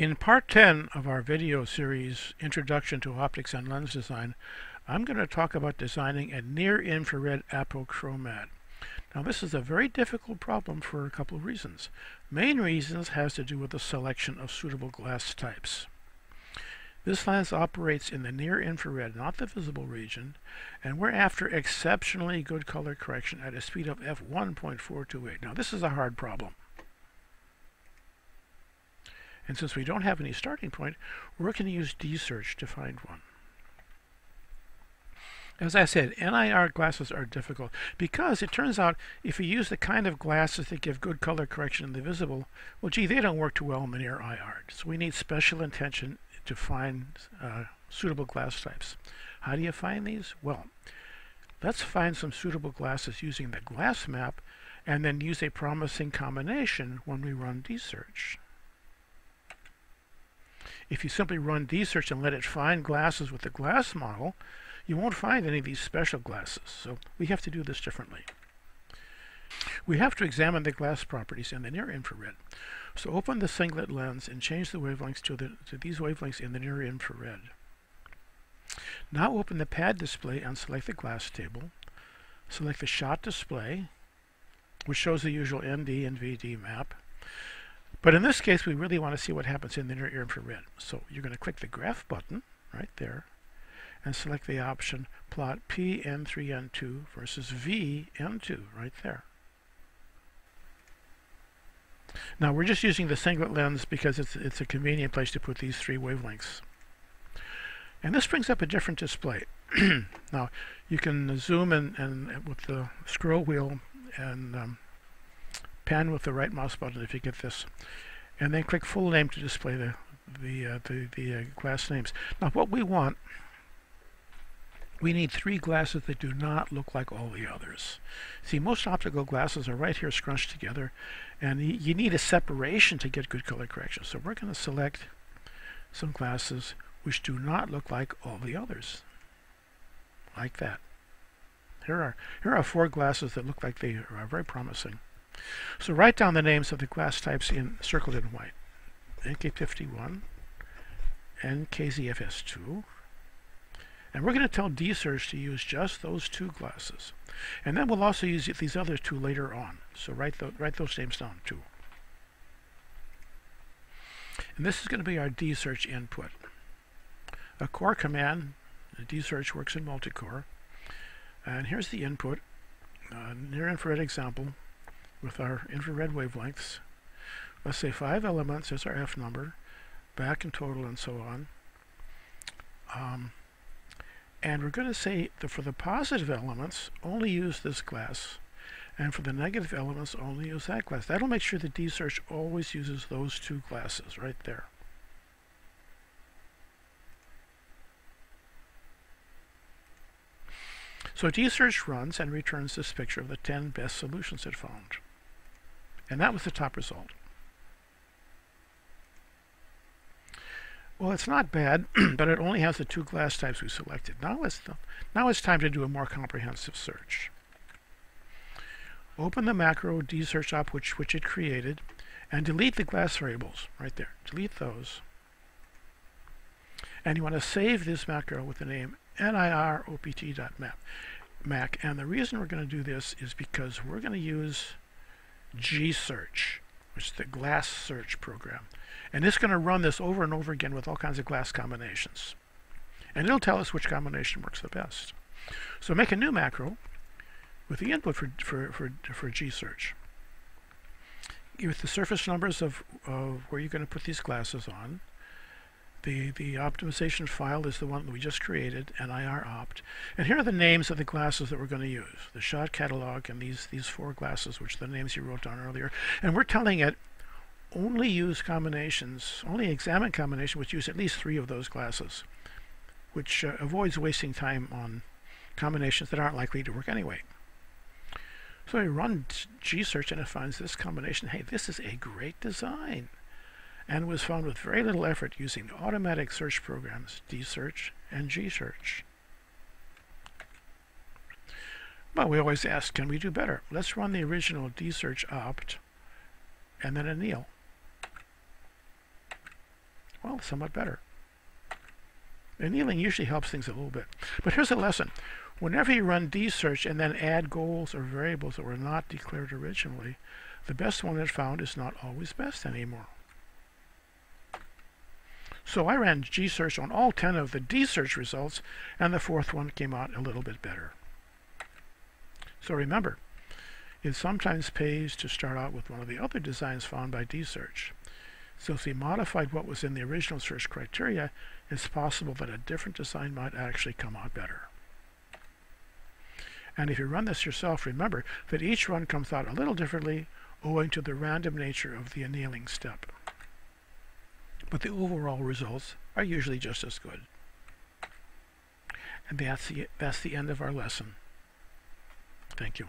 In part 10 of our video series, Introduction to Optics and Lens Design, I'm going to talk about designing a near-infrared apochromat. Now this is a very difficult problem for a couple of reasons. Main reasons has to do with the selection of suitable glass types. This lens operates in the near infrared, not the visible region, and we're after exceptionally good color correction at a speed of f1.428. Now this is a hard problem. And since we don't have any starting point, we're going to use D-Search to find one. As I said, NIR glasses are difficult because it turns out if you use the kind of glasses that give good color correction in the visible, well, gee, they don't work too well in the near IR. So we need special attention to find uh, suitable glass types. How do you find these? Well, let's find some suitable glasses using the glass map and then use a promising combination when we run D-Search. If you simply run D-Search and let it find glasses with the glass model, you won't find any of these special glasses. So we have to do this differently. We have to examine the glass properties in the near infrared. So open the singlet lens and change the wavelengths to, the, to these wavelengths in the near infrared. Now open the pad display and select the glass table. Select the Schott display, which shows the usual ND and VD map. But in this case, we really want to see what happens in the near infrared. So you're going to click the graph button right there and select the option plot PN3N2 versus VN2 right there. Now we're just using the singlet lens because it's, it's a convenient place to put these three wavelengths. And this brings up a different display. now you can zoom in and with the scroll wheel and um, pan with the right mouse button if you get this, and then click full name to display the the uh, the, the uh, glass names. Now what we want, we need three glasses that do not look like all the others. See, most optical glasses are right here scrunched together, and you need a separation to get good color correction. So we're going to select some glasses which do not look like all the others, like that. Here are here are four glasses that look like they are very promising. So write down the names of the glass types in circled in white. NK51, NKZFS2, and we're going to tell D-Search to use just those two glasses. And then we'll also use these other two later on. So write, the, write those names down too. And this is going to be our D-Search input. A core command, D-Search works in multi-core. And here's the input, uh, near infrared example, with our infrared wavelengths. Let's say five elements is our F number, back in total and so on. Um, and we're going to say that for the positive elements, only use this glass. And for the negative elements, only use that glass. That'll make sure that D-Search always uses those two glasses right there. So D-Search runs and returns this picture of the 10 best solutions it found. And that was the top result. Well, it's not bad, but it only has the two glass types we selected. Now it's, the, now it's time to do a more comprehensive search. Open the macro D-Search up which, which it created and delete the glass variables right there. Delete those. And you want to save this macro with the name niropt.map. And the reason we're going to do this is because we're going to use G-Search, which is the glass search program. And it's going to run this over and over again with all kinds of glass combinations. And it'll tell us which combination works the best. So make a new macro with the input for, for, for, for G-Search. With the surface numbers of, of where you're going to put these glasses on, the, the optimization file is the one that we just created, NIR opt. And here are the names of the glasses that we're going to use. The Schott catalog and these, these four glasses, which are the names you wrote down earlier. And we're telling it only use combinations, only examine combinations which use at least three of those glasses, which uh, avoids wasting time on combinations that aren't likely to work anyway. So I run G-search and it finds this combination. Hey, this is a great design and was found with very little effort using automatic search programs, D-Search and G-Search. But we always ask, can we do better? Let's run the original D-Search opt and then anneal. well, somewhat better. Annealing usually helps things a little bit. But here's a lesson. Whenever you run dsearch and then add goals or variables that were not declared originally, the best one that's found is not always best anymore. So I ran gsearch on all 10 of the dsearch results, and the fourth one came out a little bit better. So remember, it sometimes pays to start out with one of the other designs found by dsearch. So if we modified what was in the original search criteria, it's possible that a different design might actually come out better. And if you run this yourself, remember that each run comes out a little differently owing to the random nature of the annealing step but the overall results are usually just as good. And that's the, that's the end of our lesson. Thank you.